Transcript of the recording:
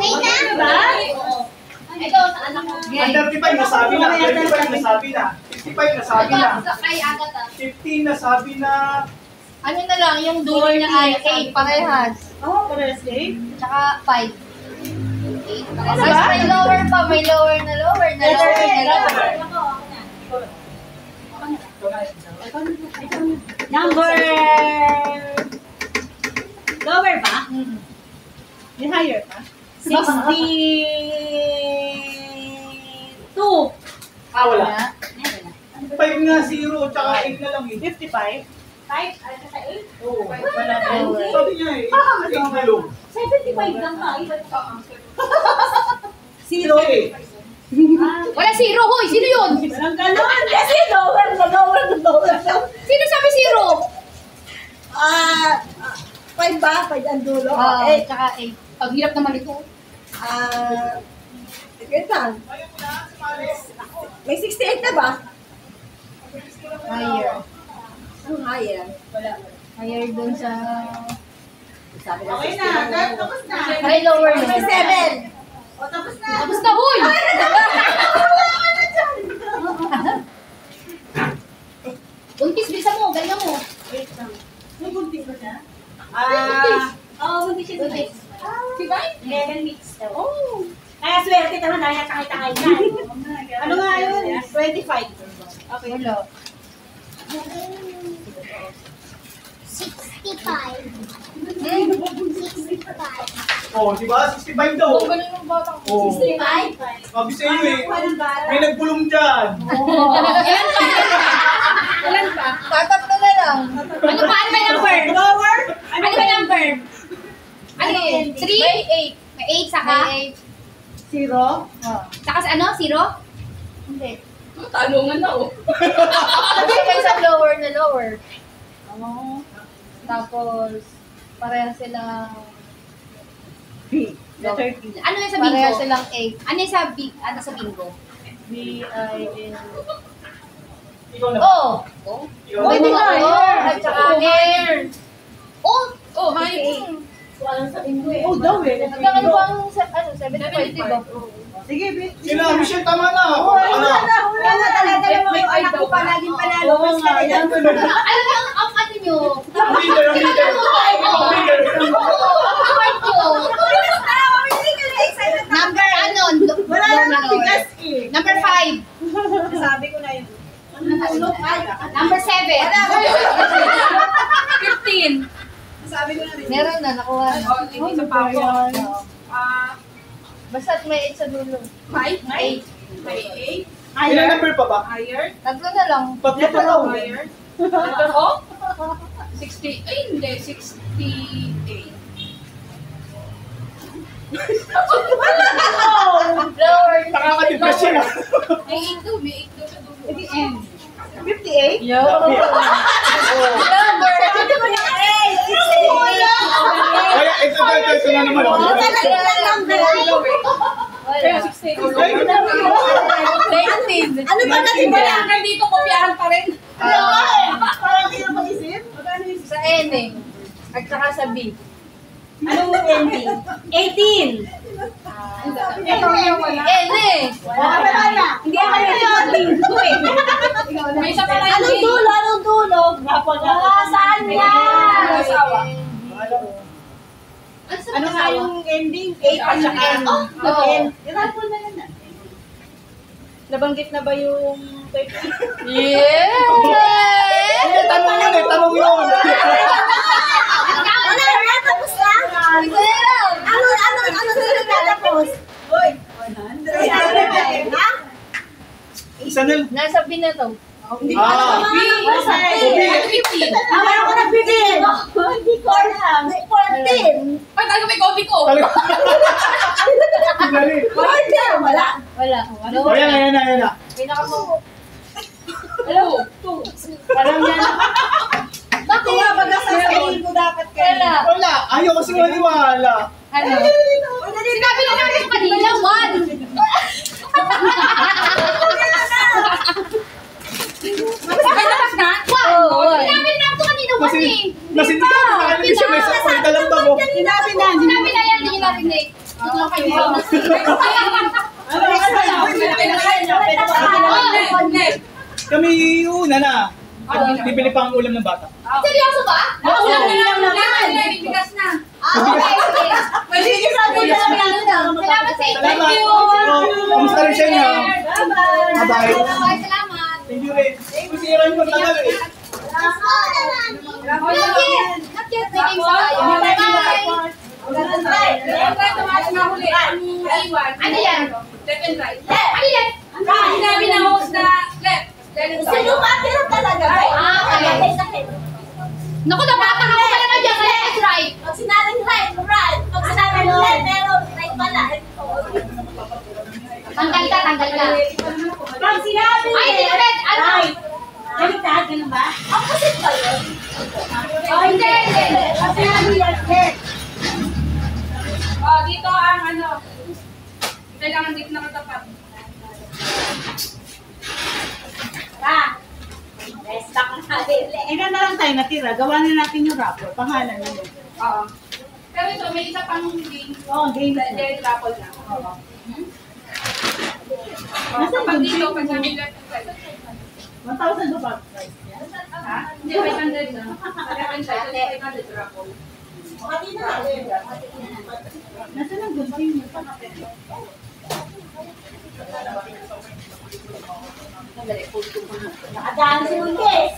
Diba? Ito, sa anak ko. Ang 35 nasabi na, 35 nasabi na, 55 nasabi na, kay Agatha. 15 nasabi na, Ano na lang, yung dulo niya ay 8, parehas. Oh, parehas eh. Tsaka 5. 8, parehas. may lower pa, may lower na lower na lower na lower. Number... Lower ba? Mm. May higher pa? 62. ah wala. Wala. 5 nga, 0, tsaka 8 na lang eh. 55. 5? Ano sa 8? Oo. Wala na. Sabi niya eh, 8 below. 75 lang ba? Zero eh. Wala zero, hoy! Sino yun? Walang ganon. Kasi lower na lower na lower na. Sino sabi zero? Ah, 5 ba? 5 ang dulo? Ah, Eh, tsaka 8. Ang hirap naman ito. ah, wait lang. May 68 na ba? Higher. Ang higher. Wala. Higher dun sa... Sabi na Okay na, tapos na. Ay, lower na. 67. O, tapos na. Tapos na, hoy! Buntis, bilisan mo, ganyan mo. Wait lang. May buntis ba siya? Buntis. Oo, siya. Buntis. Si Bay? 11 weeks daw. Oh. Kaya swerte naman dahil takay-takay na. ano nga yun? 25. Okay. Wala. 65. Hmm? 65. Oh, di ba? 65 daw. Ang galing ng bata ko. Oh. 65? Sabi sa iyo eh. May nagbulong dyan. Ilan pa? Tatatlo na lang. Ano pa? Ano ba number? Lower? Ano ba number? Ano yun? 3? May 8. May 8 saka? May Zero? 8. Saka sa ano? Zero? Hindi. Tanungan na, oh. Sabi kayo sa lower na lower. Oo. Tapos, pareha silang... B. 30. Ano yung sa Pareha bingo? silang 8. Ano yung sa, bi- ano sa bingo? B-I-N. Ikaw na. Oh! Ikaw May na. hair! At saka hair! Walang sa bingo eh. Oh, daw eh. Hanggang ano ba ang, se- ano, 75 ba? Sige, B. Sila, Michelle, tama na. Oo, wala na, wala na. Dala-dala mo yung anak ko palaging panalo. Oo nga, yan. Alam mo, ang ano nyo? Ang leader, ang leader. Ang leader. Number ano? Wala bigas lower. eh. Number 5. Sabi ko na yun. Number 7. 15. Sabi ko na rin. Meron na, nakuha na. Oh, hindi sa pako. Ah, Basta may 8 sa dulo. 5? 8. May 8. Ilang number pa ba? Higher. Tatlo na lang. Tatlo pa raw. Higher. Ito ko? 60. Ay, hindi. 68. Lower. Nakaka-depression ah. May 8 daw. May 8 daw sa dulo. 58? Yo! Number. Sabi ko na, eh, Kaya, ito, na naman. oh. Talaga na number. Kaya 68. Ay, Ano ba kasi ba yan? Hanggang dito, kopyahan pa rin. Ano eh? Parang hindi na mag-isip. Sa N eh. At saka sa B. Anong ending? 18. Ito yung wala. N eh! Wala na. Hindi ako yung eh. Pala Anong dulo? Anong dulo? Ah, saan yan? asawa. Ano nga yung ending? 8 at saka. Oh, Oh, N. Tinapon na yan. ah. Nabanggit na ba yung 30? Yeah! Hindi, tanong yun eh, tanong yun. Wala na, tapos na. Na lang. Ano, ano, ano susunod na tapos? Uy, 100. Ha? Isa na. Nasa B na to. Ah. B. Ubi. 15. Ah, wala ko nagbigay. Hindi ko alam. 14. Ay, talaga may coffee ko. 14. Wala. Wala. Oh, yan na, yan na, yan na. Pinaka Hello. Parang yan. Bakit nga ba nasa sarili mo dapat kayo? Wala. Wala, ayaw kasi maniwala. Ano? Sinabi na namin kanina, one. Tapos na? Oo. Sinabi na ito kanina, one Kasi, eh. kasi hindi ka nakakalimutan siya, may support ka lang ba mo? Sinabi na. Sinabi na yan, hindi nyo narinig. Doon lang kayo Ano, ano, ano? Kami una na. Bibili pa ang ulam ng bata. Seryoso ba? Ulam na lang, ulam na lang. Bigas na. Ah, okay, okay. Sige, sabi na lang yan. Salamat sa inyo. Salamat. Oh, Kamusta rin sa inyo? Bye-bye. Bye, salamat. Thank you rin. Kasi rin ko tagal eh. Not yet. Not yet. Sige, tayo. Bye-bye. Left right, tumaas na huli. Ang iwan. Ano yan? Left and right. Ano yan? Sinabi na host na left. Sa lumatira talaga. Ah, okay. Naku, napatang ako pala na dyan. Left right. Pag sinabing right, right. Pag sinabing left, pero right pala. Tanggal ka, tanggal ka. Pag sinabing Ay, hindi red. Ano? right. Baliktad, ganun ba? Opposite ba yun? Oh, hindi, hindi. Pag left, left. Oh, dito ang ano. Kailangan dito nakatapat. Ah. Rest back na natin. Ilan na lang tayo natira. Gawa na natin yung rapper. Pangalan na yun. Oo. Pero ito, may isa pang game. Oo, game na. Then, raffle na. Oo. Oh, Nasaan yung dito, game? pag sabi right. 1,000 ba? Ha? Hindi, 500 na. Left and right, 500 raffle. Nasaan ang good game niya? Nakadaan si Luis.